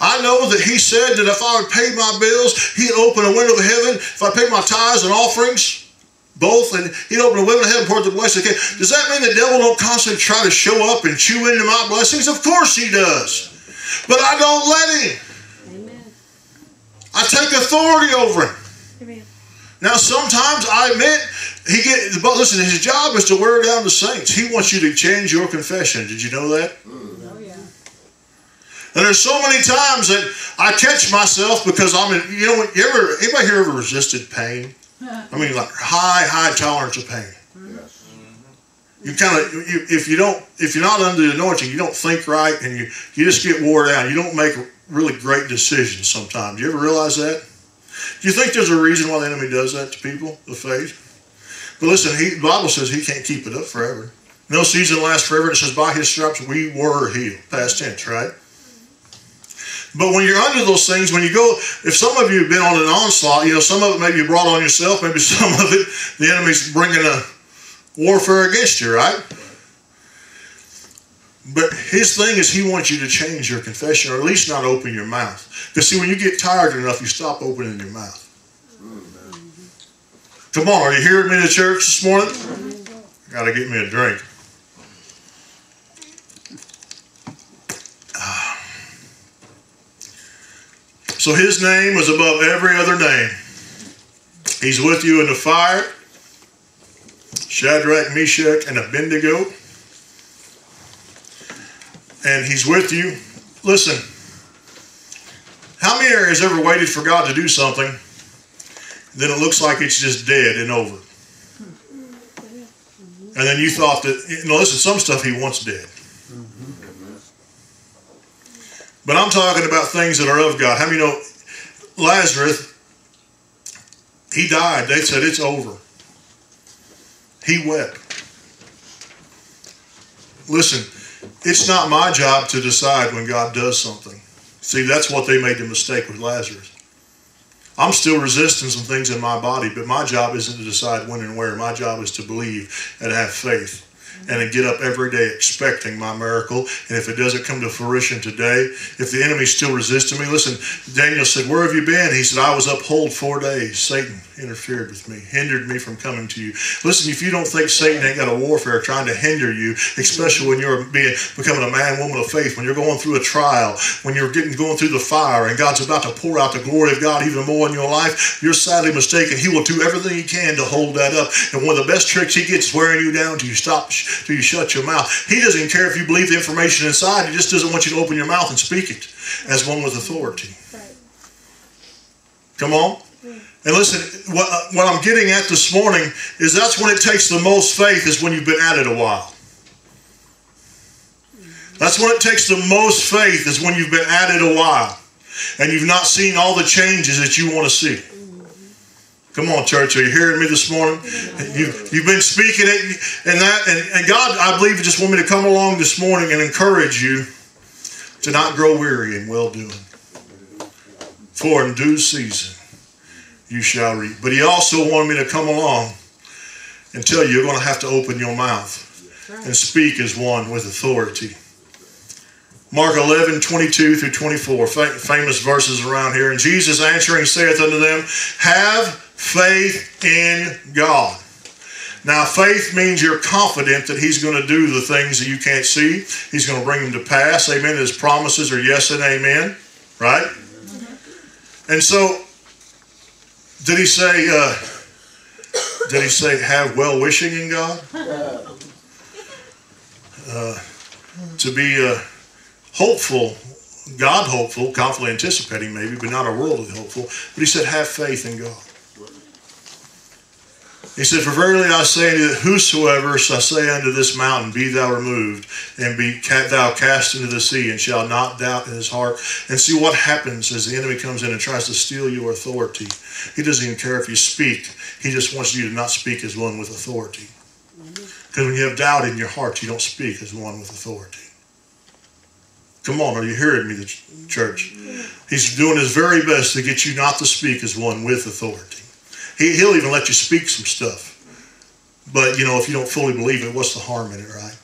I know that He said that if I would pay my bills, He'd open a window of heaven. If I pay my tithes and offerings, both, and He'd open a window of heaven and pour the blessing. Okay, does that mean the devil don't constantly try to show up and chew into my blessings? Of course he does. But I don't let him. Amen. I take authority over him. Amen. Now, sometimes I admit he get. But listen, his job is to wear down the saints. He wants you to change your confession. Did you know that? Mm. Oh yeah. And there's so many times that I catch myself because I'm in. You know, you ever anybody here ever resisted pain? I mean, like high, high tolerance of pain. Yes. You kind of, you, if you don't, if you're not under the anointing, you don't think right, and you you just get wore down. You don't make really great decisions sometimes. You ever realize that? Do you think there's a reason why the enemy does that to people of faith? But listen, he, the Bible says he can't keep it up forever. No season lasts forever. It says, by his stripes we were healed. Past tense, right? But when you're under those things, when you go, if some of you have been on an onslaught, you know, some of it maybe you brought on yourself, maybe some of it the enemy's bringing a warfare against you, right? But his thing is he wants you to change your confession, or at least not open your mouth. Because see, when you get tired enough, you stop opening your mouth. Come on, are you hearing me in the church this morning? Got to get me a drink. So his name was above every other name. He's with you in the fire. Shadrach, Meshach, and Abednego. And he's with you. Listen, how many areas ever waited for God to do something, then it looks like it's just dead and over? And then you thought that, you know, listen, some stuff he wants dead. But I'm talking about things that are of God. How many know Lazarus, he died. They said it's over. He wept. Listen, it's not my job to decide when God does something. See, that's what they made the mistake with Lazarus. I'm still resisting some things in my body, but my job isn't to decide when and where. My job is to believe and have faith. And then get up every day expecting my miracle. And if it doesn't come to fruition today, if the enemy's still resisting me, listen, Daniel said, Where have you been? He said, I was uphold four days. Satan interfered with me, hindered me from coming to you. Listen, if you don't think Satan ain't got a warfare trying to hinder you, especially when you're being becoming a man, woman of faith, when you're going through a trial, when you're getting going through the fire, and God's about to pour out the glory of God even more in your life, you're sadly mistaken. He will do everything he can to hold that up. And one of the best tricks he gets is wearing you down till you stop, till you shut your mouth. He doesn't care if you believe the information inside. He just doesn't want you to open your mouth and speak it as one with authority. Right. Come on. And listen, what, uh, what I'm getting at this morning is that's when it takes the most faith is when you've been at it a while. That's when it takes the most faith is when you've been at it a while and you've not seen all the changes that you want to see. Come on, church. Are you hearing me this morning? You've, you've been speaking it and that, and, and God, I believe, just want me to come along this morning and encourage you to not grow weary in well doing. For in due season you shall reap. But He also wanted me to come along and tell you you're going to have to open your mouth and speak as one with authority. Mark 11, 22 through 24, famous verses around here. And Jesus answering saith unto them, Have faith in God. Now, faith means you're confident that He's going to do the things that you can't see. He's going to bring them to pass. Amen. His promises are yes and amen. Right? And so, did He say, uh, did He say, have well wishing in God? Uh, to be uh, hopeful, God hopeful, confidently anticipating maybe, but not a worldly hopeful. But He said, have faith in God. He said, For verily I say unto whosoever shall say unto this mountain, Be thou removed, and be thou cast into the sea, and shall not doubt in his heart. And see what happens as the enemy comes in and tries to steal your authority. He doesn't even care if you speak. He just wants you to not speak as one with authority. Because when you have doubt in your heart, you don't speak as one with authority. Come on, are you hearing me, the church? He's doing his very best to get you not to speak as one with authority. He, he'll even let you speak some stuff. But, you know, if you don't fully believe it, what's the harm in it, right?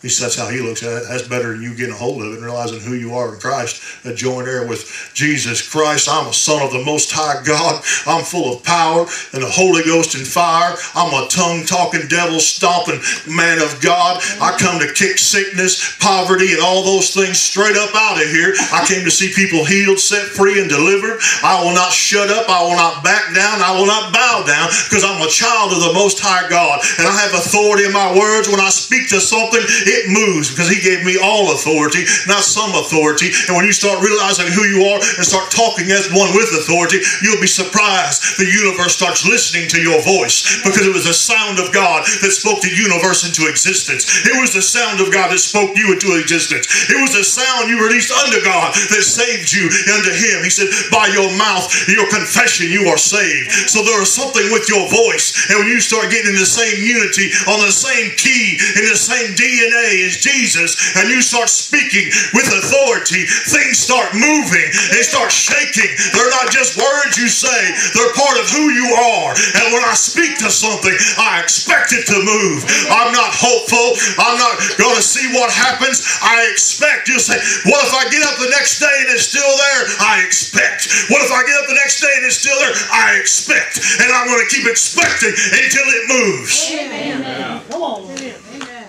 At least that's how he looks at it. That's better than you getting a hold of it and realizing who you are in Christ. A joint heir with Jesus Christ. I'm a son of the Most High God. I'm full of power and the Holy Ghost and fire. I'm a tongue talking, devil stomping man of God. I come to kick sickness, poverty, and all those things straight up out of here. I came to see people healed, set free, and delivered. I will not shut up. I will not back down. I will not bow down because I'm a child of the Most High God. And I have authority in my words. When I speak to something, it moves because he gave me all authority, not some authority. And when you start realizing who you are and start talking as one with authority, you'll be surprised the universe starts listening to your voice because it was the sound of God that spoke the universe into existence. It was the sound of God that spoke you into existence. It was the sound you released unto God that saved you unto him. He said, by your mouth, your confession, you are saved. So there is something with your voice. And when you start getting in the same unity, on the same key, in the same DNA, is Jesus and you start speaking with authority, things start moving, they start shaking. They're not just words you say, they're part of who you are. And when I speak to something, I expect it to move. I'm not hopeful. I'm not going to see what happens. I expect. You'll say, what if I get up the next day and it's still there? I expect. What if I get up the next day and it's still there? I expect. And I'm going to keep expecting until it moves. Amen. Come on. Amen.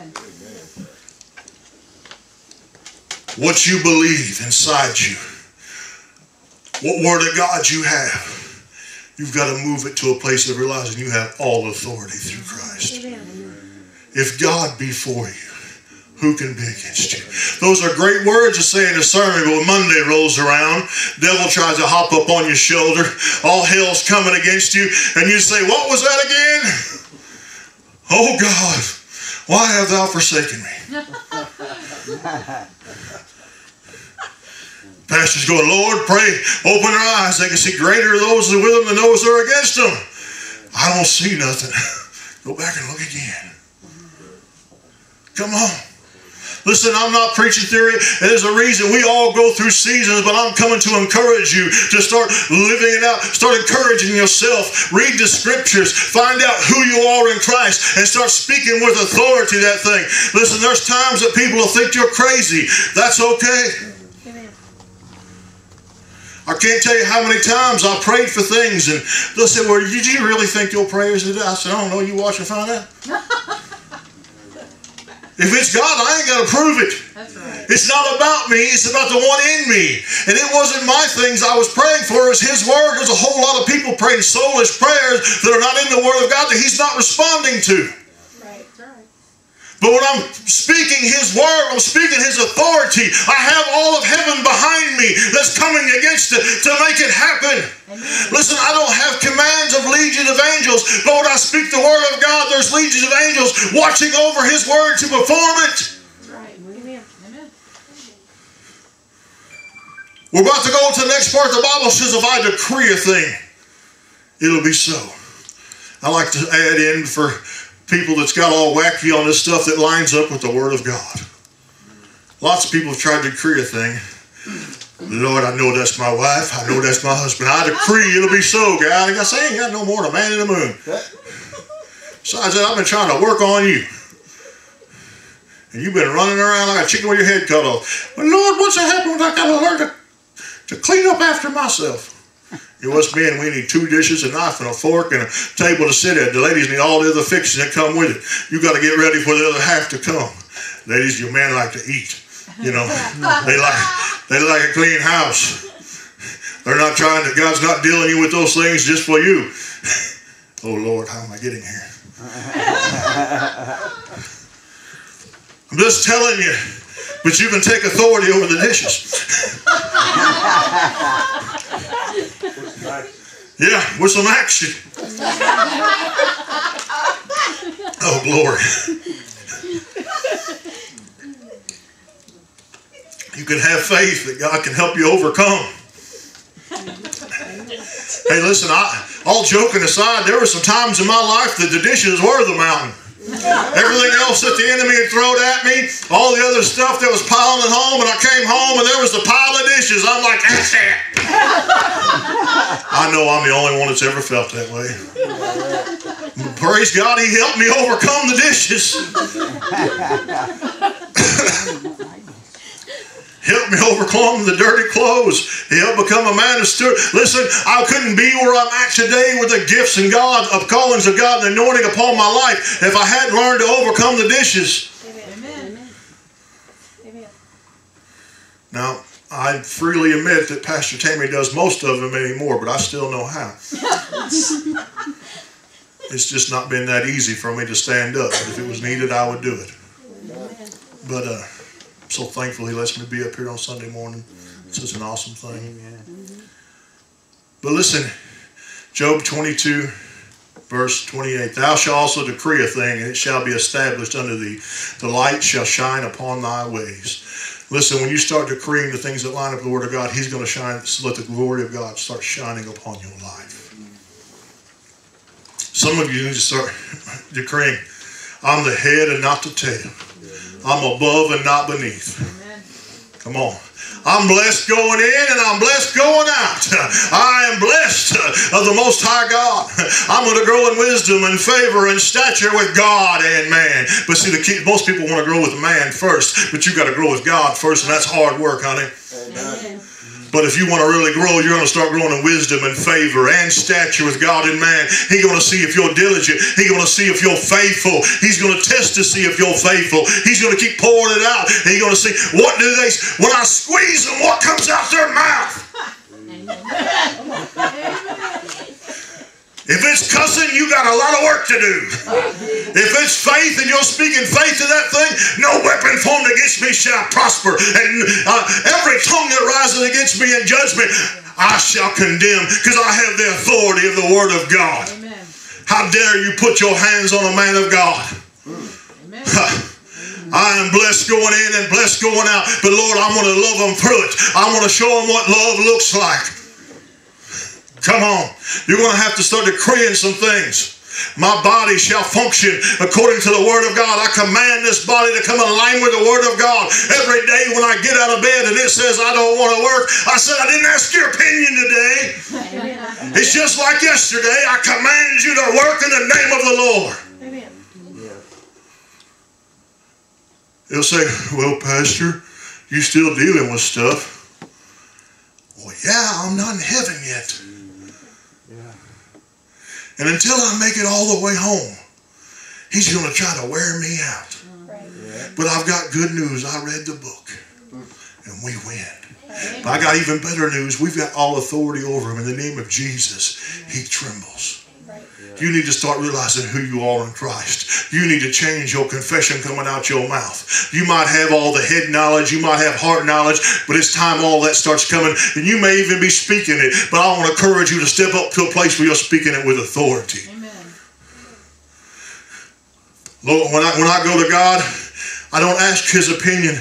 What you believe inside you, what word of God you have. You've got to move it to a place of realizing you have all authority through Christ. If God be for you, who can be against you? Those are great words to say in a sermon, but when Monday rolls around, devil tries to hop up on your shoulder, all hell's coming against you, and you say, What was that again? Oh God, why have thou forsaken me? Pastor's going, Lord, pray, open their eyes. They can see greater those that are with them than those that are against them. I don't see nothing. Go back and look again. Come on. Listen, I'm not preaching theory. There's a reason we all go through seasons, but I'm coming to encourage you to start living it out. Start encouraging yourself. Read the scriptures. Find out who you are in Christ and start speaking with authority that thing. Listen, there's times that people will think you're crazy. That's okay. I can't tell you how many times I prayed for things and they'll say, Well, did you really think your prayers did? I said, I don't know. You watch and find out. if it's God, I ain't got to prove it. That's right. It's not about me, it's about the one in me. And it wasn't my things I was praying for, it's His Word. There's a whole lot of people praying soulless prayers that are not in the Word of God that He's not responding to. But when I'm speaking His Word, I'm speaking His authority. I have all of heaven behind me that's coming against it to make it happen. Listen, I don't have commands of legions of angels, but when I speak the Word of God, there's legions of angels watching over His Word to perform it. We're about to go to the next part. The Bible says, if I decree a thing, it'll be so. I like to add in for people that's got all wacky on this stuff that lines up with the Word of God. Lots of people have tried to decree a thing. Lord, I know that's my wife. I know that's my husband. I decree it'll be so, God. I say, I ain't got no more than a man in the moon. I said, I've been trying to work on you. And you've been running around like a chicken with your head cut off. But Lord, what's that happened when I got to learn to clean up after myself? It was being we need two dishes, a knife, and a fork, and a table to sit at. The ladies need all the other fixings that come with it. You got to get ready for the other half to come. Ladies, your men like to eat. You know, they like they like a clean house. They're not trying to. God's not dealing you with those things just for you. Oh Lord, how am I getting here? I'm just telling you, but you can take authority over the dishes. Yeah, with some action. Oh, glory. You can have faith that God can help you overcome. Hey, listen, I, all joking aside, there were some times in my life that the dishes were the mountain. Everything else that the enemy had thrown at me, all the other stuff that was piling home, and I came home and there was the pile of dishes. I'm like, that's it. I know I'm the only one that's ever felt that way. Praise God, He helped me overcome the dishes. Help me overcome the dirty clothes. Help become a man of steward. Listen, I couldn't be where I'm at today with the gifts and God of callings of God and anointing upon my life if I hadn't learned to overcome the dishes. Amen. Amen. Now, I freely admit that Pastor Tammy does most of them anymore, but I still know how. it's just not been that easy for me to stand up. But if it was needed, I would do it. But uh, so thankful he lets me be up here on Sunday morning. It's such an awesome thing. But listen, Job 22, verse 28. Thou shalt also decree a thing, and it shall be established unto thee. The light shall shine upon thy ways. Listen, when you start decreeing the things that line up the Word of God, He's going to shine, let the glory of God start shining upon your life. Some of you need to start decreeing, I'm the head and not the tail. I'm above and not beneath. Amen. Come on. I'm blessed going in and I'm blessed going out. I am blessed of the Most High God. I'm going to grow in wisdom and favor and stature with God and man. But see, the key, most people want to grow with man first, but you got to grow with God first, and that's hard work, honey. Amen. But if you want to really grow, you're going to start growing in wisdom and favor and stature with God and man. He's going to see if you're diligent. He's going to see if you're faithful. He's going to test to see if you're faithful. He's going to keep pouring it out. He's going to see what do they when I squeeze them, what comes out their mouth. If it's cussing, you got a lot of work to do. If it's faith and you're speaking faith to that thing, no weapon formed against me shall prosper. And uh, every tongue that rises against me in judgment, I shall condemn because I have the authority of the Word of God. Amen. How dare you put your hands on a man of God? Amen. I am blessed going in and blessed going out. But Lord, I'm going to love them through it. I'm going to show them what love looks like. Come on. You're going to have to start decreeing some things. My body shall function according to the Word of God. I command this body to come in line with the Word of God. Every day when I get out of bed and it says I don't want to work, I said, I didn't ask your opinion today. It's just like yesterday. I command you to work in the name of the Lord. Amen. He'll say, Well, Pastor, you're still dealing with stuff. Well, yeah, I'm not in heaven yet. And until I make it all the way home, he's going to try to wear me out. But I've got good news. I read the book, and we win. But I got even better news. We've got all authority over him. In the name of Jesus, he trembles. You need to start realizing who you are in Christ. You need to change your confession coming out your mouth. You might have all the head knowledge, you might have heart knowledge, but it's time all that starts coming. And you may even be speaking it, but I want to encourage you to step up to a place where you're speaking it with authority. Amen. Lord, when I when I go to God, I don't ask his opinion.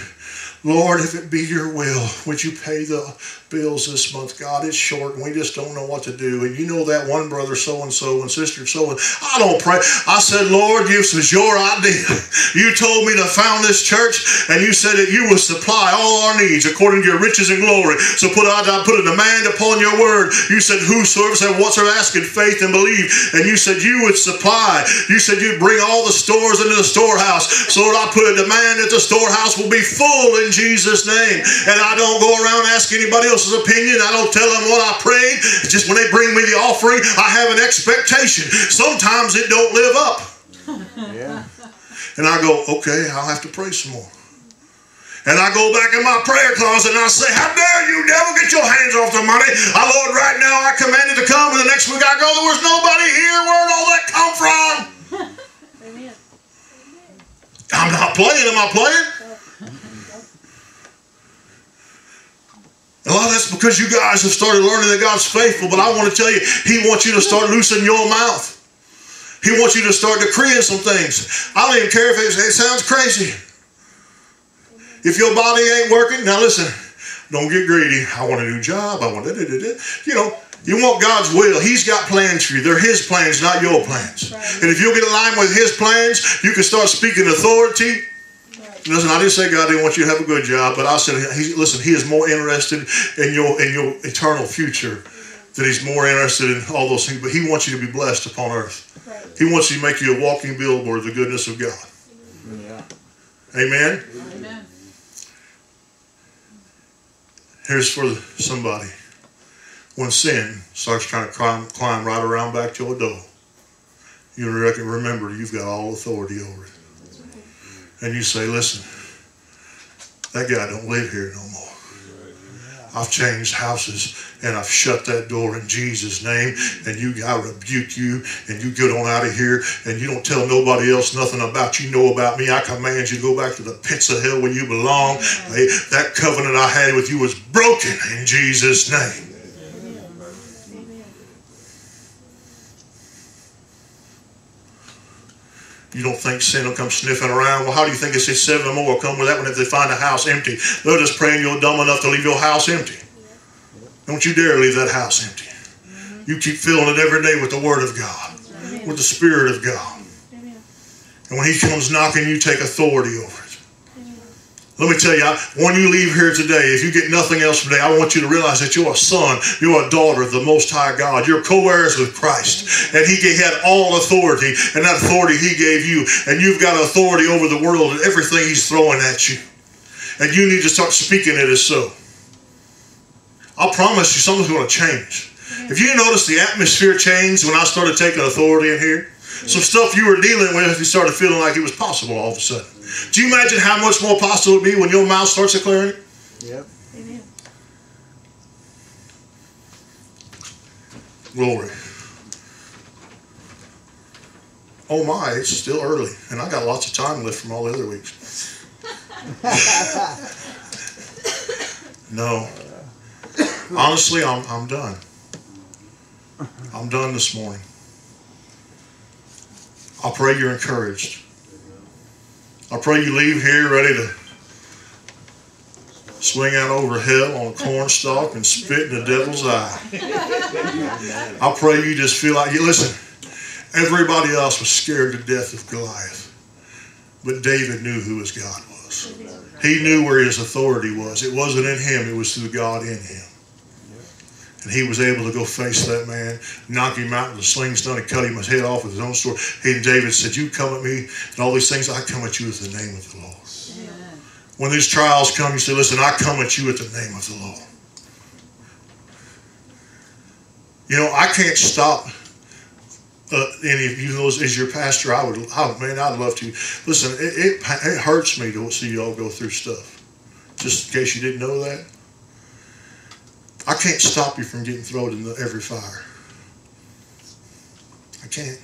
Lord, if it be your will, would you pay the bills this month? God, it's short and we just don't know what to do. And you know that one brother so and so and sister so and I don't pray. I said, Lord, this was your idea. You told me to found this church and you said that you would supply all our needs according to your riches and glory. So put I, put a demand upon your word. You said, Whosoever said whatsoever ask in faith and believe. And you said you would supply. You said you'd bring all the stores into the storehouse. So Lord, I put a demand that the storehouse will be full in Jesus' name. And I don't go around asking anybody else's opinion. I don't tell them what I prayed. It's just when they bring me the offering, I have an expectation. Sometimes it don't live up. Yeah. And I go, okay, I'll have to pray some more. And I go back in my prayer closet and I say, How dare you, devil, get your hands off the money. I, Lord, right now I command it to come. And the next week I go, There was nobody here. Where'd all that come from? Amen. I'm not playing. Am I playing? A lot of that's because you guys have started learning that God's faithful, but I want to tell you, He wants you to start loosening your mouth. He wants you to start decreeing some things. I don't even care if it, it sounds crazy. If your body ain't working, now listen, don't get greedy. I want a new job. I want da, da, da, da. You know, you want God's will. He's got plans for you. They're His plans, not your plans. Right. And if you'll get in line with His plans, you can start speaking authority. Right. Listen, I didn't say God didn't want you to have a good job, but I said, he, listen, He is more interested in your in your eternal future than He's more interested in all those things. But He wants you to be blessed upon earth. Right. He wants you to make you a walking billboard of the goodness of God. Yeah. Amen. Amen. Here's for somebody. When sin starts trying to climb, climb right around back to your door, you reckon, remember you've got all authority over it. And you say, listen, that guy don't live here no more. I've changed houses and I've shut that door in Jesus' name. And you, I rebuke you and you get on out of here and you don't tell nobody else nothing about you know about me. I command you to go back to the pits of hell where you belong. That covenant I had with you was broken in Jesus' name. You don't think sin will come sniffing around? Well, how do you think it says seven more will come with that one if they find a house empty? They're just praying you're dumb enough to leave your house empty. Don't you dare leave that house empty. You keep filling it every day with the Word of God, with the Spirit of God. And when He comes knocking, you take authority over. Let me tell you, when you leave here today, if you get nothing else today, I want you to realize that you're a son, you're a daughter of the Most High God. You're co-heirs with Christ. And He had all authority, and that authority He gave you. And you've got authority over the world and everything He's throwing at you. And you need to start speaking it as so. I promise you, something's going to change. If you notice the atmosphere changed when I started taking authority in here, some stuff you were dealing with, you started feeling like it was possible all of a sudden. Do you imagine how much more possible it would be when your mouth starts declaring it? Yep. Amen. Glory. Oh my, it's still early, and I got lots of time left from all the other weeks. no. Honestly, I'm, I'm done. I'm done this morning. I pray you're encouraged. I pray you leave here ready to swing out over hell on a cornstalk and spit in the devil's eye. I pray you just feel like you listen. Everybody else was scared to death of Goliath. But David knew who his God was. He knew where his authority was. It wasn't in him, it was through God in him. And he was able to go face that man, knock him out with a slingstone, and cut him his head off with his own sword. He and David said, You come at me and all these things, I come at you with the name of the Lord. When these trials come, you say, Listen, I come at you with the name of the Lord. You know, I can't stop uh, any of you those as your pastor. I would, oh man, I'd love to. Listen, it, it, it hurts me to see y'all go through stuff. Just in case you didn't know that. I can't stop you from getting thrown into every fire. I can't.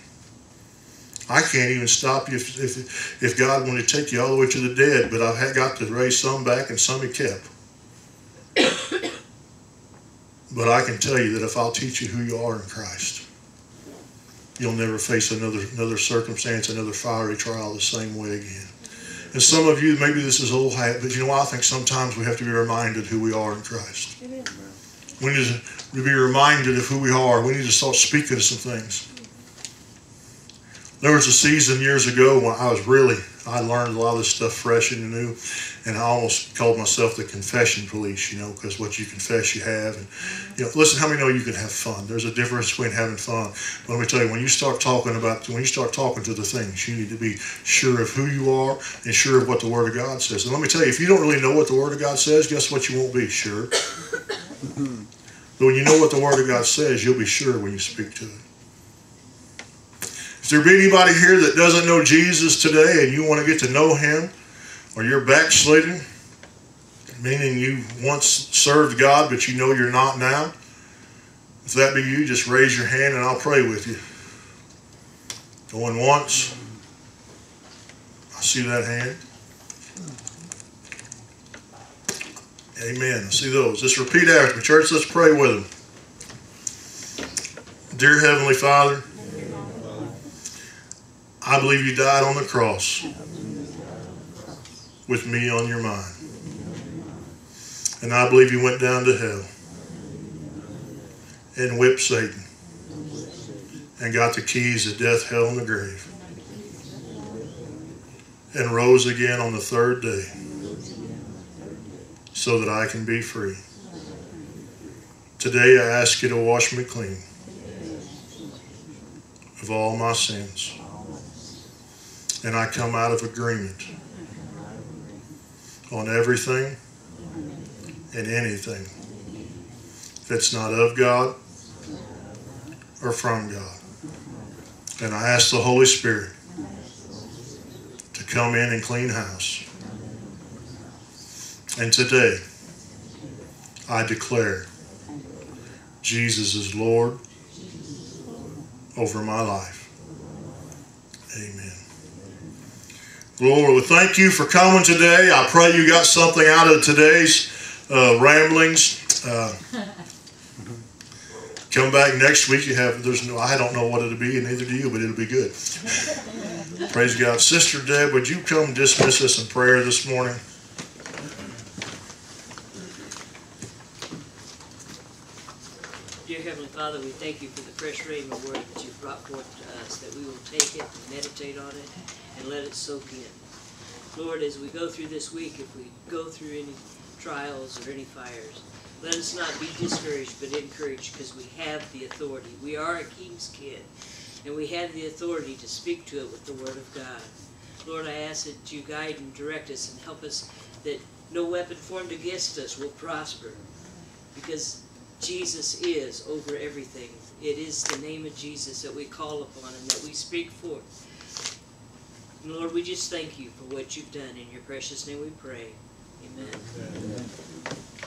I can't even stop you if, if, if God wanted to take you all the way to the dead, but I've got to raise some back and some he kept. but I can tell you that if I'll teach you who you are in Christ, you'll never face another another circumstance, another fiery trial the same way again. And some of you, maybe this is old hat, but you know, I think sometimes we have to be reminded who we are in Christ. Amen. We need to be reminded of who we are. We need to start speaking some things. There was a season years ago when I was really, I learned a lot of this stuff fresh and new, and I almost called myself the confession police, you know, because what you confess you have. And, you know, listen, how many know you can have fun? There's a difference between having fun. But let me tell you, when you start talking about, when you start talking to the things, you need to be sure of who you are and sure of what the Word of God says. And let me tell you, if you don't really know what the Word of God says, guess what you won't be? Sure. When you know what the Word of God says, you'll be sure when you speak to it. If there be anybody here that doesn't know Jesus today and you want to get to know Him, or you're backsliding, meaning you once served God but you know you're not now, if that be you, just raise your hand and I'll pray with you. Going once. I see that hand. Amen. I see those. Just repeat after me. Church, let's pray with them. Dear Heavenly Father, I believe you died on the cross with me on your mind. And I believe you went down to hell and whipped Satan and got the keys of death, hell, and the grave and rose again on the third day so that I can be free. Today I ask you to wash me clean of all my sins. And I come out of agreement on everything and anything that's not of God or from God. And I ask the Holy Spirit to come in and clean house. And today, I declare Jesus is Lord over my life. Amen. Lord, we thank you for coming today. I pray you got something out of today's uh, ramblings. Uh, come back next week. You have there's no I don't know what it'll be, and neither do you, but it'll be good. Praise God, Sister Deb. Would you come dismiss us in prayer this morning? Dear Heavenly Father, we thank you for the fresh rain of word that you've brought forth to us, that we will take it, and meditate on it, and let it soak in. Lord, as we go through this week, if we go through any trials or any fires, let us not be discouraged but encouraged because we have the authority. We are a king's kid, and we have the authority to speak to it with the word of God. Lord, I ask that you guide and direct us and help us that no weapon formed against us will prosper because Jesus is over everything. It is the name of Jesus that we call upon and that we speak forth. And Lord, we just thank you for what you've done. In your precious name we pray. Amen. Amen.